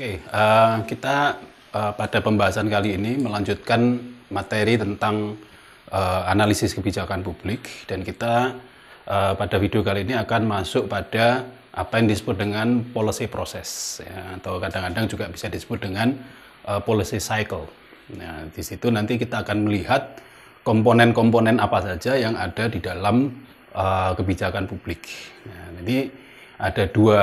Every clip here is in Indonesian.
Oke, uh, kita uh, pada pembahasan kali ini melanjutkan materi tentang uh, analisis kebijakan publik dan kita uh, pada video kali ini akan masuk pada apa yang disebut dengan policy process ya, atau kadang-kadang juga bisa disebut dengan uh, policy cycle. Nah, di situ nanti kita akan melihat komponen-komponen apa saja yang ada di dalam uh, kebijakan publik. Nah, jadi ada dua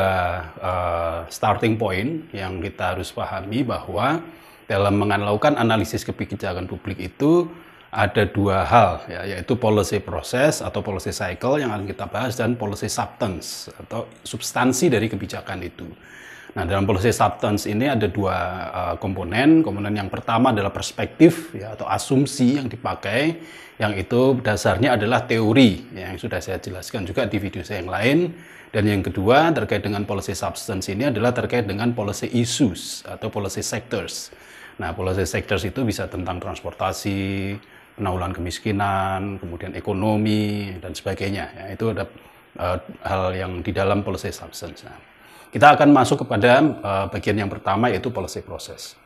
uh, starting point yang kita harus pahami bahwa dalam melakukan analisis kebijakan publik itu ada dua hal ya, yaitu policy process atau policy cycle yang akan kita bahas dan policy substance atau substansi dari kebijakan itu. Nah, dalam policy substance ini ada dua uh, komponen. Komponen yang pertama adalah perspektif ya, atau asumsi yang dipakai, yang itu dasarnya adalah teori ya, yang sudah saya jelaskan juga di video saya yang lain. Dan yang kedua terkait dengan policy substance ini adalah terkait dengan policy issues atau policy sectors. Nah, policy sectors itu bisa tentang transportasi, penanggulangan kemiskinan, kemudian ekonomi dan sebagainya. Ya, itu ada uh, hal yang di dalam policy substance. Nah, kita akan masuk kepada uh, bagian yang pertama yaitu policy process.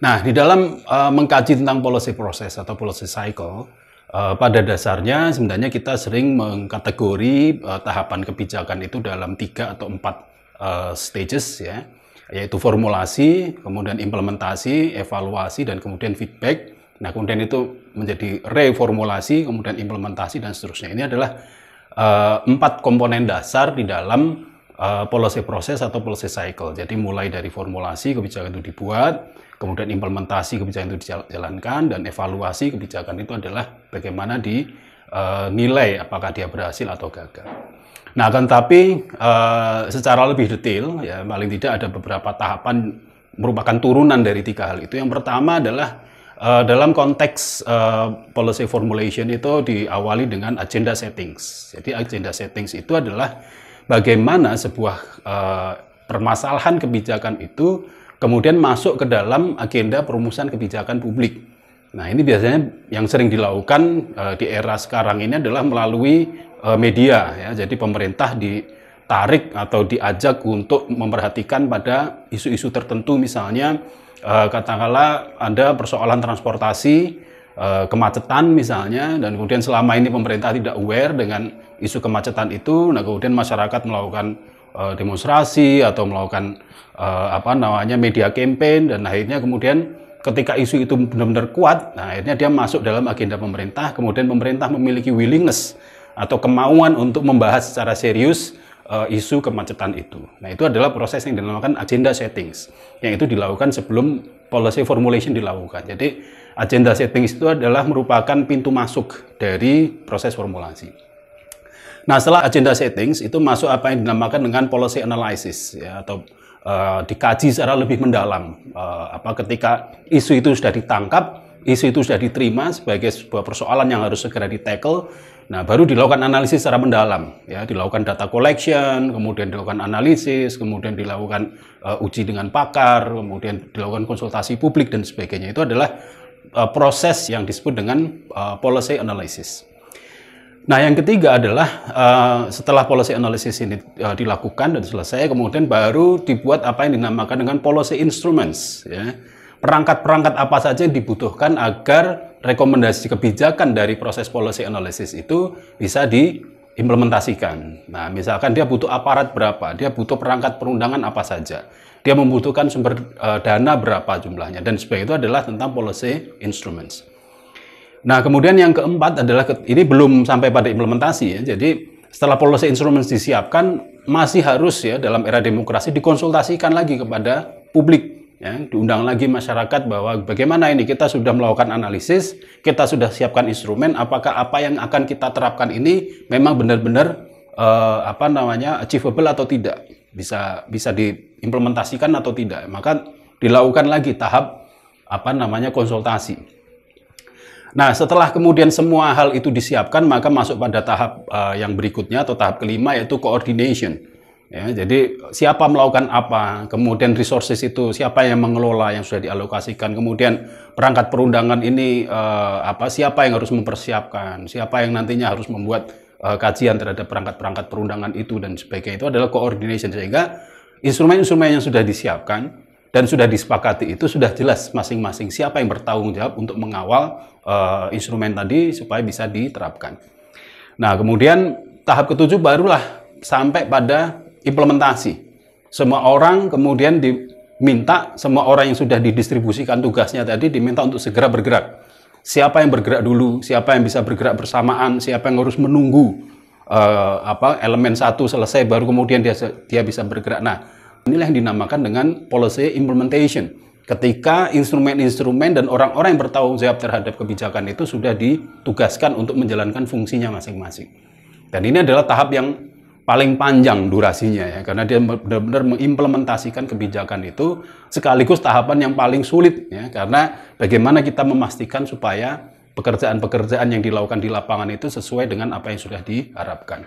Nah, di dalam uh, mengkaji tentang policy process atau policy cycle, uh, pada dasarnya sebenarnya kita sering mengkategori uh, tahapan kebijakan itu dalam tiga atau empat uh, stages ya, yaitu formulasi, kemudian implementasi, evaluasi, dan kemudian feedback. Nah, kemudian itu menjadi reformulasi, kemudian implementasi, dan seterusnya. Ini adalah empat komponen dasar di dalam policy proses atau policy cycle. Jadi mulai dari formulasi kebijakan itu dibuat, kemudian implementasi kebijakan itu dijalankan, dan evaluasi kebijakan itu adalah bagaimana dinilai uh, apakah dia berhasil atau gagal. Nah, akan tapi uh, secara lebih detail, ya paling tidak ada beberapa tahapan merupakan turunan dari tiga hal itu. Yang pertama adalah uh, dalam konteks uh, policy formulation itu diawali dengan agenda settings. Jadi agenda settings itu adalah bagaimana sebuah uh, permasalahan kebijakan itu kemudian masuk ke dalam agenda perumusan kebijakan publik. Nah, ini biasanya yang sering dilakukan uh, di era sekarang ini adalah melalui uh, media ya. Jadi pemerintah ditarik atau diajak untuk memperhatikan pada isu-isu tertentu misalnya uh, katakanlah ada persoalan transportasi kemacetan misalnya dan kemudian selama ini pemerintah tidak aware dengan isu kemacetan itu, nah kemudian masyarakat melakukan uh, demonstrasi atau melakukan uh, apa namanya media campaign dan akhirnya kemudian ketika isu itu benar-benar kuat, nah akhirnya dia masuk dalam agenda pemerintah, kemudian pemerintah memiliki willingness atau kemauan untuk membahas secara serius uh, isu kemacetan itu. Nah, itu adalah proses yang dinamakan agenda settings, yang itu dilakukan sebelum policy formulation dilakukan. Jadi, agenda settings itu adalah merupakan pintu masuk dari proses formulasi. Nah, setelah agenda settings itu masuk apa yang dinamakan dengan policy analysis ya atau uh, dikaji secara lebih mendalam. Uh, apa ketika isu itu sudah ditangkap, isu itu sudah diterima sebagai sebuah persoalan yang harus segera di-tackle. Nah, baru dilakukan analisis secara mendalam, ya, dilakukan data collection, kemudian dilakukan analisis, kemudian dilakukan uh, uji dengan pakar, kemudian dilakukan konsultasi publik dan sebagainya. Itu adalah uh, proses yang disebut dengan uh, policy analysis. Nah, yang ketiga adalah uh, setelah policy analysis ini uh, dilakukan dan selesai, kemudian baru dibuat apa yang dinamakan dengan policy instruments. Ya. Perangkat-perangkat apa saja yang dibutuhkan agar rekomendasi kebijakan dari proses policy analysis itu bisa diimplementasikan. Nah, misalkan dia butuh aparat berapa, dia butuh perangkat perundangan apa saja, dia membutuhkan sumber uh, dana berapa jumlahnya, dan sebagainya itu adalah tentang policy instruments. Nah, kemudian yang keempat adalah ini belum sampai pada implementasi ya. Jadi setelah policy instruments disiapkan masih harus ya dalam era demokrasi dikonsultasikan lagi kepada publik ya, diundang lagi masyarakat bahwa bagaimana ini kita sudah melakukan analisis, kita sudah siapkan instrumen, apakah apa yang akan kita terapkan ini memang benar-benar uh, apa namanya achievable atau tidak, bisa bisa diimplementasikan atau tidak. Maka dilakukan lagi tahap apa namanya konsultasi. Nah, setelah kemudian semua hal itu disiapkan, maka masuk pada tahap uh, yang berikutnya atau tahap kelima yaitu coordination. Ya, jadi siapa melakukan apa, kemudian resources itu siapa yang mengelola yang sudah dialokasikan, kemudian perangkat perundangan ini uh, apa siapa yang harus mempersiapkan, siapa yang nantinya harus membuat uh, kajian terhadap perangkat-perangkat perundangan itu dan sebagainya itu adalah coordination sehingga instrumen-instrumen yang sudah disiapkan dan sudah disepakati itu sudah jelas masing-masing siapa yang bertanggung jawab untuk mengawal uh, instrumen tadi supaya bisa diterapkan. Nah, kemudian tahap ketujuh barulah sampai pada implementasi. Semua orang kemudian diminta, semua orang yang sudah didistribusikan tugasnya tadi diminta untuk segera bergerak. Siapa yang bergerak dulu, siapa yang bisa bergerak bersamaan, siapa yang harus menunggu uh, apa elemen satu selesai baru kemudian dia dia bisa bergerak. Nah, Inilah yang dinamakan dengan policy implementation. Ketika instrumen-instrumen dan orang-orang yang bertanggung jawab terhadap kebijakan itu sudah ditugaskan untuk menjalankan fungsinya masing-masing. Dan ini adalah tahap yang paling panjang durasinya ya karena dia benar-benar mengimplementasikan kebijakan itu sekaligus tahapan yang paling sulit ya karena bagaimana kita memastikan supaya pekerjaan-pekerjaan yang dilakukan di lapangan itu sesuai dengan apa yang sudah diharapkan.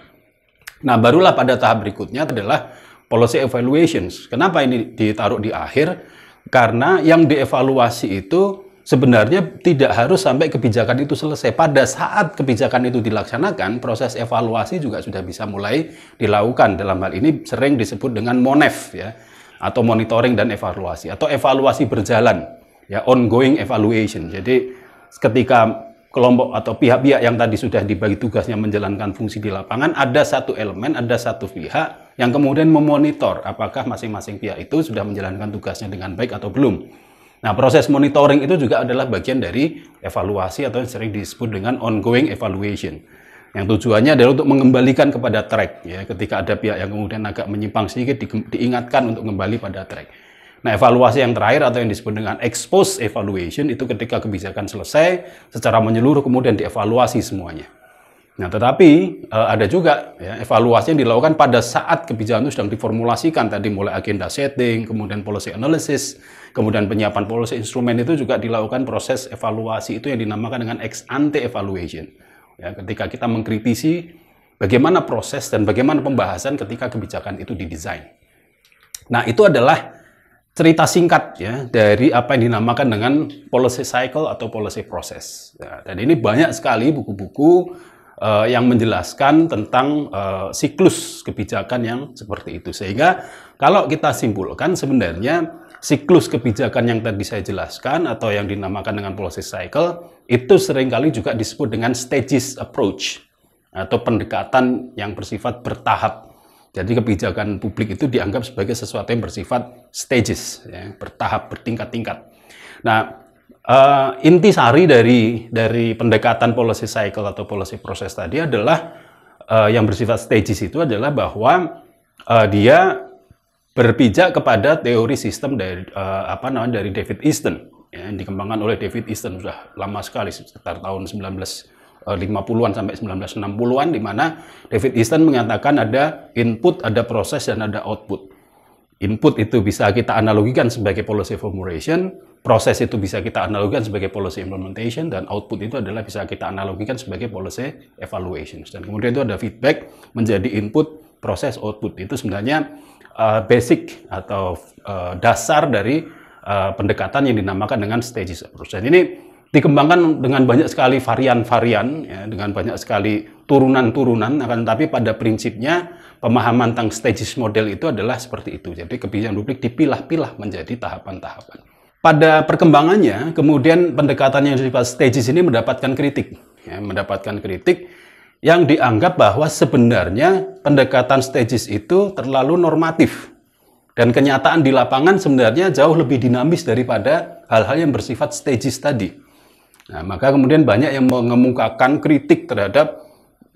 Nah, barulah pada tahap berikutnya adalah policy evaluations. Kenapa ini ditaruh di akhir? Karena yang dievaluasi itu sebenarnya tidak harus sampai kebijakan itu selesai. Pada saat kebijakan itu dilaksanakan, proses evaluasi juga sudah bisa mulai dilakukan. Dalam hal ini sering disebut dengan MONEF ya, atau monitoring dan evaluasi atau evaluasi berjalan ya, ongoing evaluation. Jadi ketika kelompok atau pihak-pihak yang tadi sudah dibagi tugasnya menjalankan fungsi di lapangan, ada satu elemen, ada satu pihak yang kemudian memonitor apakah masing-masing pihak itu sudah menjalankan tugasnya dengan baik atau belum. Nah, proses monitoring itu juga adalah bagian dari evaluasi atau yang sering disebut dengan ongoing evaluation. Yang tujuannya adalah untuk mengembalikan kepada track ya, ketika ada pihak yang kemudian agak menyimpang sedikit di, diingatkan untuk kembali pada track. Nah, evaluasi yang terakhir atau yang disebut dengan expose evaluation itu ketika kebijakan selesai secara menyeluruh kemudian dievaluasi semuanya. Nah, tetapi eh, ada juga ya, evaluasi yang dilakukan pada saat kebijakan itu sedang diformulasikan tadi mulai agenda setting, kemudian policy analysis, kemudian penyiapan policy instrumen itu juga dilakukan proses evaluasi itu yang dinamakan dengan ex ante evaluation. Ya, ketika kita mengkritisi bagaimana proses dan bagaimana pembahasan ketika kebijakan itu didesain. Nah, itu adalah cerita singkat ya dari apa yang dinamakan dengan policy cycle atau policy process. Ya, dan ini banyak sekali buku-buku uh, yang menjelaskan tentang uh, siklus kebijakan yang seperti itu. Sehingga kalau kita simpulkan sebenarnya siklus kebijakan yang tadi saya jelaskan atau yang dinamakan dengan policy cycle itu sering kali juga disebut dengan stages approach atau pendekatan yang bersifat bertahap jadi kebijakan publik itu dianggap sebagai sesuatu yang bersifat stages, ya, bertahap, bertingkat-tingkat. Nah, uh, inti sari dari dari pendekatan policy cycle atau policy process tadi adalah uh, yang bersifat stages itu adalah bahwa uh, dia berpijak kepada teori sistem dari uh, apa namanya dari David Easton ya, yang dikembangkan oleh David Easton sudah lama sekali sekitar tahun 19 50-an eh, sampai 1960-an di mana David Easton mengatakan ada input, ada proses dan ada output. Input itu bisa kita analogikan sebagai policy formulation, proses itu bisa kita analogikan sebagai policy implementation dan output itu adalah bisa kita analogikan sebagai policy evaluation. Dan kemudian itu ada feedback menjadi input, proses, output. Itu sebenarnya uh, basic atau uh, dasar dari uh, pendekatan yang dinamakan dengan stages approach. Dan ini dikembangkan dengan banyak sekali varian-varian, ya, dengan banyak sekali turunan-turunan, akan tapi pada prinsipnya pemahaman tentang stages model itu adalah seperti itu. Jadi kebijakan publik dipilah-pilah menjadi tahapan-tahapan. Pada perkembangannya, kemudian pendekatan yang bersifat stages ini mendapatkan kritik. Ya, mendapatkan kritik yang dianggap bahwa sebenarnya pendekatan stages itu terlalu normatif. Dan kenyataan di lapangan sebenarnya jauh lebih dinamis daripada hal-hal yang bersifat stages tadi. Nah, maka kemudian banyak yang mengemukakan kritik terhadap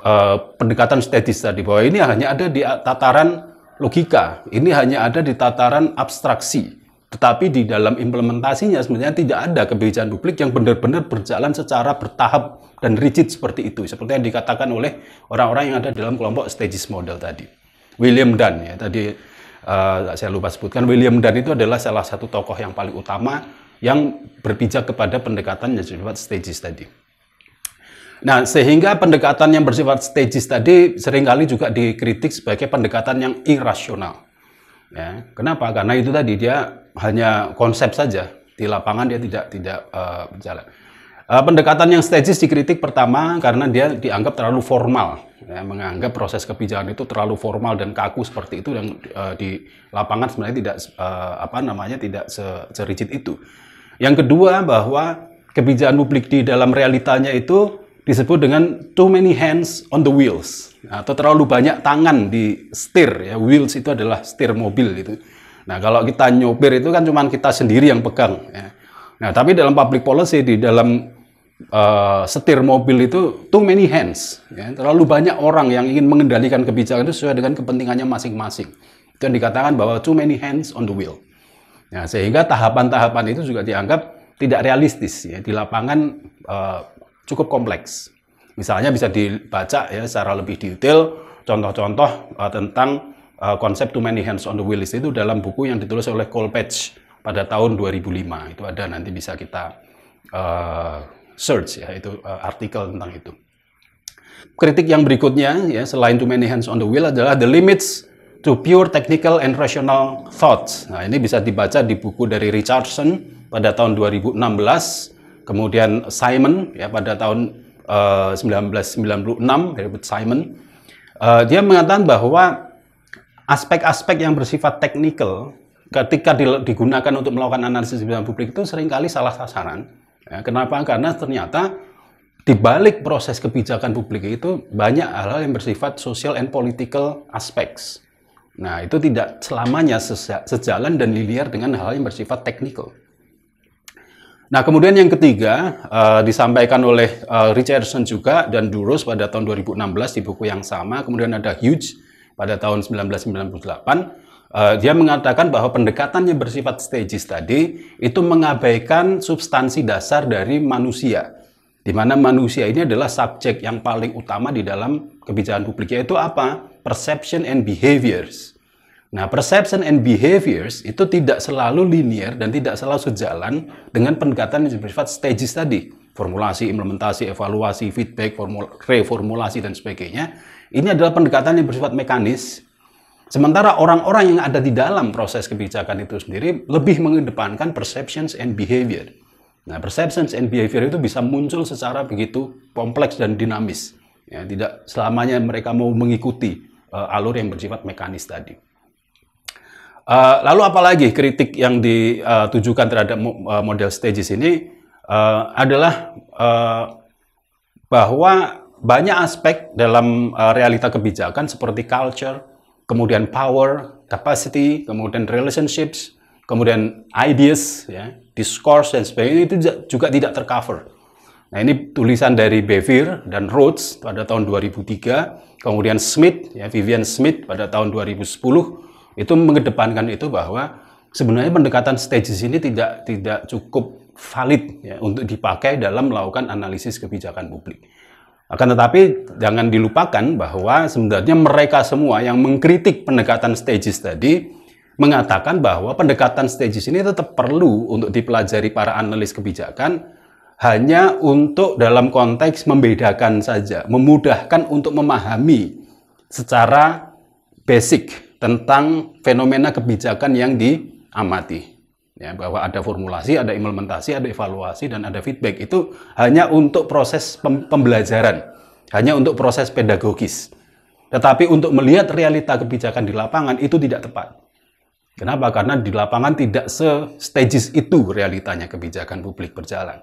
uh, pendekatan statis tadi bahwa ini hanya ada di tataran logika, ini hanya ada di tataran abstraksi. Tetapi di dalam implementasinya sebenarnya tidak ada kebijakan publik yang benar-benar berjalan secara bertahap dan rigid seperti itu, seperti yang dikatakan oleh orang-orang yang ada dalam kelompok stages model tadi. William Dunn ya tadi uh, saya lupa sebutkan William Dunn itu adalah salah satu tokoh yang paling utama yang berpijak kepada pendekatan yang bersifat stages tadi. Nah, sehingga pendekatan yang bersifat stages tadi sering kali juga dikritik sebagai pendekatan yang irasional. Ya, kenapa? Karena itu tadi dia hanya konsep saja di lapangan dia tidak tidak uh, berjalan. Uh, pendekatan yang stages dikritik pertama karena dia dianggap terlalu formal. ya, menganggap proses kebijakan itu terlalu formal dan kaku seperti itu dan uh, di lapangan sebenarnya tidak uh, apa namanya tidak serigid itu. Yang kedua bahwa kebijakan publik di dalam realitanya itu disebut dengan too many hands on the wheels atau terlalu banyak tangan di setir ya wheels itu adalah setir mobil itu. Nah kalau kita nyopir itu kan cuma kita sendiri yang pegang. Ya. Nah tapi dalam public policy di dalam uh, setir mobil itu too many hands, ya. terlalu banyak orang yang ingin mengendalikan kebijakan itu sesuai dengan kepentingannya masing-masing. Itu yang dikatakan bahwa too many hands on the wheel. Nah, sehingga tahapan-tahapan itu juga dianggap tidak realistis ya di lapangan uh, cukup kompleks. Misalnya bisa dibaca ya secara lebih detail contoh-contoh uh, tentang uh, konsep too many hands on the wheel itu dalam buku yang ditulis oleh Colpage pada tahun 2005. Itu ada nanti bisa kita uh, search ya itu uh, artikel tentang itu. Kritik yang berikutnya ya selain too many hands on the wheel adalah the limits to pure technical and rational thoughts. Nah, ini bisa dibaca di buku dari Richardson pada tahun 2016 kemudian Simon ya pada tahun uh, 1996 Herbert Simon uh, dia mengatakan bahwa aspek-aspek yang bersifat teknikal ketika digunakan untuk melakukan analisis kebijakan publik itu sering kali salah sasaran. Ya, kenapa? Karena ternyata di balik proses kebijakan publik itu banyak hal-hal yang bersifat social and political aspects. Nah, itu tidak selamanya sejalan dan linear dengan hal, yang bersifat teknikal. Nah, kemudian yang ketiga uh, disampaikan oleh uh, Richardson juga dan Duros pada tahun 2016 di buku yang sama. Kemudian ada Hughes pada tahun 1998. Uh, dia mengatakan bahwa pendekatan yang bersifat stages tadi itu mengabaikan substansi dasar dari manusia. Di mana manusia ini adalah subjek yang paling utama di dalam kebijakan publik yaitu apa? Perception and behaviors. Nah, perception and behaviors itu tidak selalu linear dan tidak selalu sejalan dengan pendekatan yang bersifat stages tadi. Formulasi, implementasi, evaluasi, feedback, formula, reformulasi, dan sebagainya. Ini adalah pendekatan yang bersifat mekanis. Sementara orang-orang yang ada di dalam proses kebijakan itu sendiri lebih mengedepankan perceptions and behavior. Nah, perceptions and behavior itu bisa muncul secara begitu kompleks dan dinamis. Ya, tidak selamanya mereka mau mengikuti uh, alur yang bersifat mekanis tadi. Uh, lalu apalagi kritik yang ditujukan terhadap uh, model stages ini uh, adalah uh, bahwa banyak aspek dalam uh, realita kebijakan seperti culture, kemudian power, capacity, kemudian relationships, kemudian ideas, ya, discourse dan sebagainya itu juga tidak tercover. Nah ini tulisan dari Bevere dan Rhodes pada tahun 2003, kemudian Smith, ya, Vivian Smith pada tahun 2010, itu mengedepankan itu bahwa sebenarnya pendekatan stages ini tidak tidak cukup valid ya, untuk dipakai dalam melakukan analisis kebijakan publik. Akan tetapi jangan dilupakan bahwa sebenarnya mereka semua yang mengkritik pendekatan stages tadi mengatakan bahwa pendekatan stages ini tetap perlu untuk dipelajari para analis kebijakan hanya untuk dalam konteks membedakan saja, memudahkan untuk memahami secara basic tentang fenomena kebijakan yang diamati. Ya, bahwa ada formulasi, ada implementasi, ada evaluasi, dan ada feedback. Itu hanya untuk proses pembelajaran, hanya untuk proses pedagogis. Tetapi untuk melihat realita kebijakan di lapangan itu tidak tepat. Kenapa? Karena di lapangan tidak se-stages itu realitanya kebijakan publik berjalan.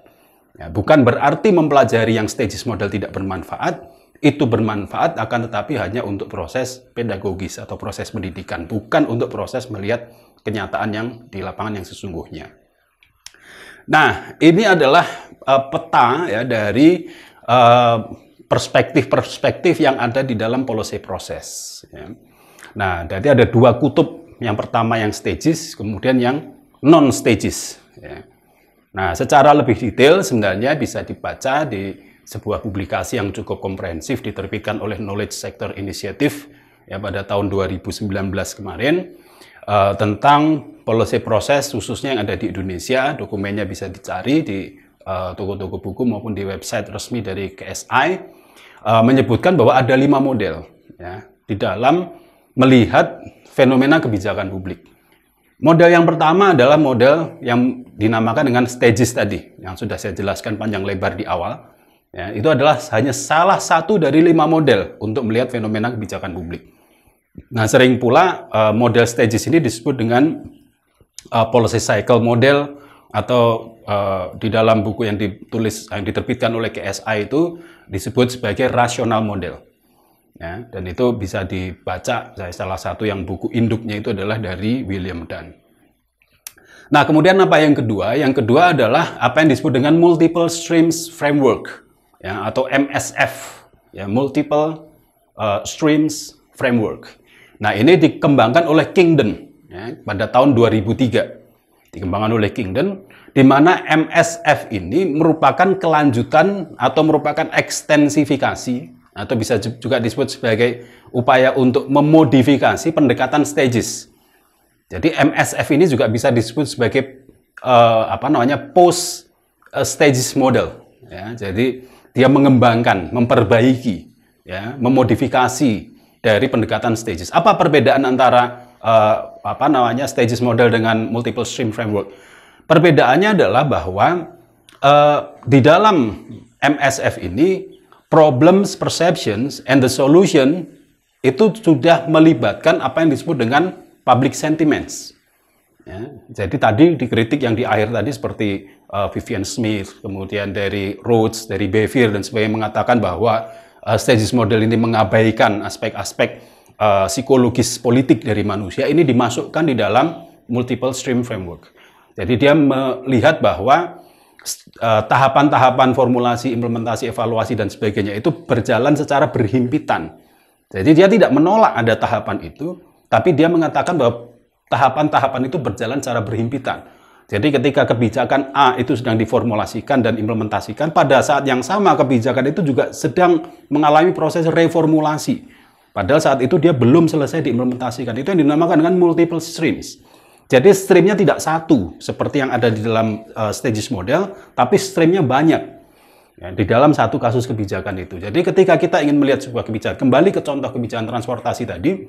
Ya, bukan berarti mempelajari yang stages model tidak bermanfaat, itu bermanfaat akan tetapi hanya untuk proses pedagogis atau proses pendidikan, bukan untuk proses melihat kenyataan yang di lapangan yang sesungguhnya. Nah, ini adalah uh, peta ya dari eh, perspektif-perspektif uh, yang ada di dalam policy proses. Ya. Nah, jadi ada dua kutub. Yang pertama yang stages, kemudian yang non stages. Ya. Nah, secara lebih detail sebenarnya bisa dibaca di sebuah publikasi yang cukup komprehensif diterbitkan oleh Knowledge Sector Initiative ya pada tahun 2019 kemarin uh, tentang policy proses khususnya yang ada di Indonesia. Dokumennya bisa dicari di eh, toko-toko uh, buku maupun di website resmi dari KSI uh, menyebutkan bahwa ada lima model ya di dalam melihat fenomena kebijakan publik. Model yang pertama adalah model yang dinamakan dengan stages tadi, yang sudah saya jelaskan panjang lebar di awal Ya, itu adalah hanya salah satu dari lima model untuk melihat fenomena kebijakan publik. Nah, sering pula uh, model stages ini disebut dengan uh, policy cycle model atau uh, di dalam buku yang ditulis yang diterbitkan oleh KSI itu disebut sebagai rational model. Ya, dan itu bisa dibaca salah satu yang buku induknya itu adalah dari William Dunn. Nah, kemudian apa yang kedua? Yang kedua adalah apa yang disebut dengan multiple streams framework ya atau MSF ya multiple uh, streams framework. Nah ini dikembangkan oleh Kingdon ya, pada tahun 2003 dikembangkan oleh Kingdon di mana MSF ini merupakan kelanjutan atau merupakan ekstensifikasi atau bisa juga disebut sebagai upaya untuk memodifikasi pendekatan stages. Jadi MSF ini juga bisa disebut sebagai uh, apa namanya post uh, stages model. Ya, jadi dia mengembangkan, memperbaiki, ya, memodifikasi dari pendekatan stages. Apa perbedaan antara uh, apa namanya stages model dengan multiple stream framework? Perbedaannya adalah bahwa uh, di dalam MSF ini problems, perceptions, and the solution itu sudah melibatkan apa yang disebut dengan public sentiments. Ya, jadi tadi dikritik yang di akhir tadi seperti uh, Vivian Smith, kemudian dari Rhodes, dari Bevier dan sebagainya mengatakan bahwa uh, stages model ini mengabaikan aspek-aspek uh, psikologis politik dari manusia ini dimasukkan di dalam multiple stream framework. Jadi dia melihat bahwa tahapan-tahapan uh, formulasi, implementasi, evaluasi dan sebagainya itu berjalan secara berhimpitan. Jadi dia tidak menolak ada tahapan itu, tapi dia mengatakan bahwa tahapan-tahapan itu berjalan secara berhimpitan. Jadi ketika kebijakan A itu sedang diformulasikan dan implementasikan, pada saat yang sama kebijakan itu juga sedang mengalami proses reformulasi. Padahal saat itu dia belum selesai diimplementasikan. Itu yang dinamakan dengan multiple streams. Jadi streamnya tidak satu seperti yang ada di dalam uh, stages model, tapi streamnya banyak ya, di dalam satu kasus kebijakan itu. Jadi ketika kita ingin melihat sebuah kebijakan, kembali ke contoh kebijakan transportasi tadi,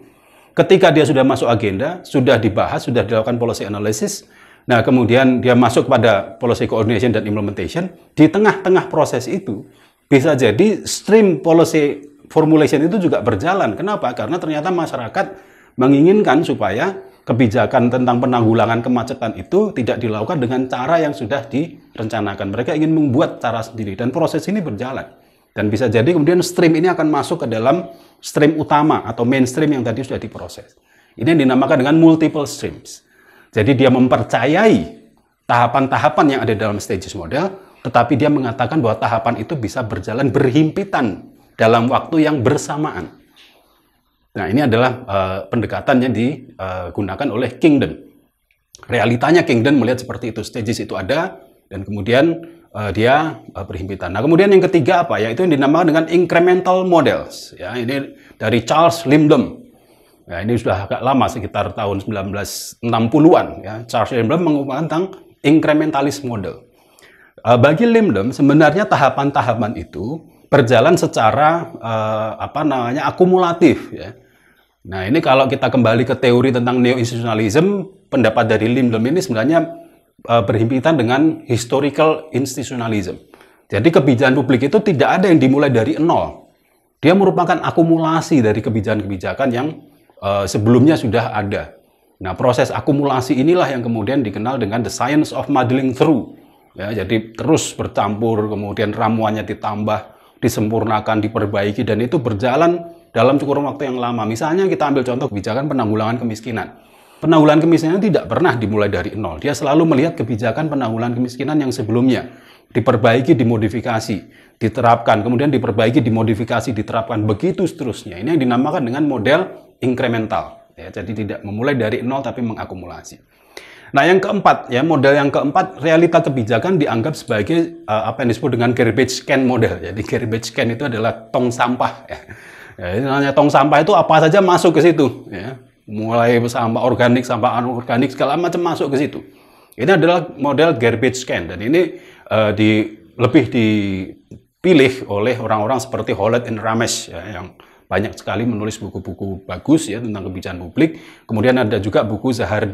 Ketika dia sudah masuk agenda, sudah dibahas, sudah dilakukan policy analysis, nah kemudian dia masuk pada policy coordination dan implementation, di tengah-tengah proses itu bisa jadi stream policy formulation itu juga berjalan. Kenapa? Karena ternyata masyarakat menginginkan supaya kebijakan tentang penanggulangan kemacetan itu tidak dilakukan dengan cara yang sudah direncanakan. Mereka ingin membuat cara sendiri dan proses ini berjalan. Dan bisa jadi kemudian stream ini akan masuk ke dalam stream utama atau mainstream yang tadi sudah diproses. Ini yang dinamakan dengan multiple streams. Jadi dia mempercayai tahapan-tahapan yang ada dalam stages model, tetapi dia mengatakan bahwa tahapan itu bisa berjalan berhimpitan dalam waktu yang bersamaan. Nah, ini adalah uh, pendekatan yang digunakan oleh Kingdon. Realitanya Kingdon melihat seperti itu, stages itu ada, dan kemudian uh, dia uh, berhimpitan. Nah, kemudian yang ketiga apa? Yaitu yang dinamakan dengan incremental models. Ya, ini dari Charles Limdom. Ya, ini sudah agak lama sekitar tahun 1960-an ya. Charles Limdom mengungkapkan tentang incrementalist model. Uh, bagi Limdom sebenarnya tahapan-tahapan itu berjalan secara uh, apa namanya akumulatif ya. Nah, ini kalau kita kembali ke teori tentang neo-institutionalism, pendapat dari Limdom ini sebenarnya berhimpitan dengan historical institutionalism. Jadi kebijakan publik itu tidak ada yang dimulai dari nol. Dia merupakan akumulasi dari kebijakan-kebijakan yang uh, sebelumnya sudah ada. Nah, proses akumulasi inilah yang kemudian dikenal dengan the science of muddling through. Ya, jadi terus bercampur, kemudian ramuannya ditambah, disempurnakan, diperbaiki, dan itu berjalan dalam kurun waktu yang lama. Misalnya kita ambil contoh kebijakan penanggulangan kemiskinan. Penanggulangan kemiskinan tidak pernah dimulai dari nol. Dia selalu melihat kebijakan penanggulangan kemiskinan yang sebelumnya. Diperbaiki, dimodifikasi, diterapkan, kemudian diperbaiki, dimodifikasi, diterapkan, begitu seterusnya. Ini yang dinamakan dengan model incremental. Ya, jadi tidak memulai dari nol tapi mengakumulasi. Nah, yang keempat, ya model yang keempat, realita kebijakan dianggap sebagai uh, apa yang disebut dengan garbage can model. Jadi garbage can itu adalah tong sampah. Ya. Ya, tong sampah itu apa saja masuk ke situ. Ya mulai sampah organik, sampah anorganik segala macam masuk ke situ. Ini adalah model garbage can dan ini uh, di, lebih dipilih oleh orang-orang seperti Hollett and Ramesh ya, yang banyak sekali menulis buku-buku bagus ya tentang kebijakan publik. Kemudian ada juga buku Zahar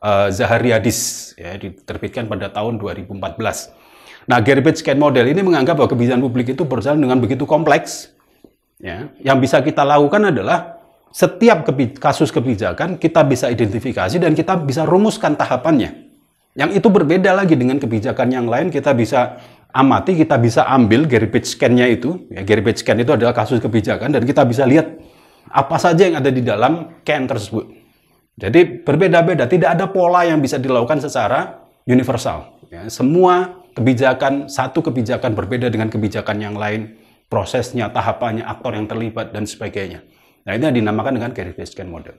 uh, Zahariadis ya diterbitkan pada tahun 2014. Nah, garbage can model ini menganggap bahwa kebijakan publik itu berjalan dengan begitu kompleks. Ya, yang bisa kita lakukan adalah setiap kebi kasus kebijakan kita bisa identifikasi dan kita bisa rumuskan tahapannya. Yang itu berbeda lagi dengan kebijakan yang lain, kita bisa amati, kita bisa ambil garbage scan-nya itu. Ya, garbage scan itu adalah kasus kebijakan dan kita bisa lihat apa saja yang ada di dalam can tersebut. Jadi berbeda-beda, tidak ada pola yang bisa dilakukan secara universal. Ya, semua kebijakan, satu kebijakan berbeda dengan kebijakan yang lain, prosesnya, tahapannya, aktor yang terlibat, dan sebagainya. Nah, ini yang dinamakan dengan scan model.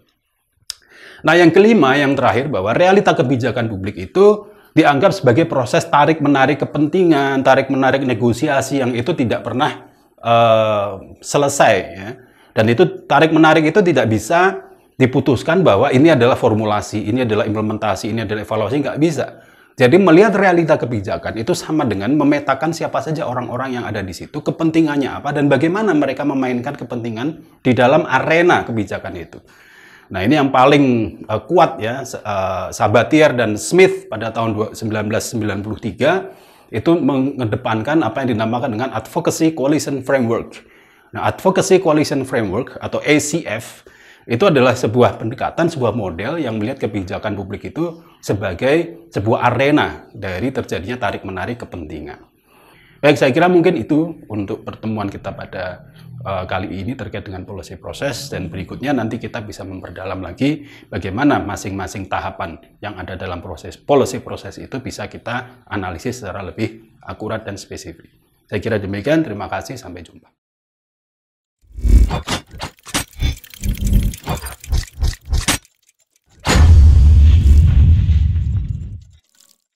Nah, yang kelima, yang terakhir, bahwa realita kebijakan publik itu dianggap sebagai proses tarik-menarik kepentingan, tarik-menarik negosiasi yang itu tidak pernah uh, selesai. Ya. Dan itu tarik-menarik itu tidak bisa diputuskan bahwa ini adalah formulasi, ini adalah implementasi, ini adalah evaluasi, nggak bisa. Jadi melihat realita kebijakan itu sama dengan memetakan siapa saja orang-orang yang ada di situ, kepentingannya apa, dan bagaimana mereka memainkan kepentingan di dalam arena kebijakan itu. Nah ini yang paling uh, kuat ya, uh, Sabatier dan Smith pada tahun 1993 itu mengedepankan apa yang dinamakan dengan Advocacy Coalition Framework. Nah Advocacy Coalition Framework atau ACF itu adalah sebuah pendekatan, sebuah model yang melihat kebijakan publik itu sebagai sebuah arena dari terjadinya tarik-menarik kepentingan. Baik, saya kira mungkin itu untuk pertemuan kita pada uh, kali ini terkait dengan policy proses dan berikutnya nanti kita bisa memperdalam lagi bagaimana masing-masing tahapan yang ada dalam proses policy proses itu bisa kita analisis secara lebih akurat dan spesifik. Saya kira demikian, terima kasih, sampai jumpa.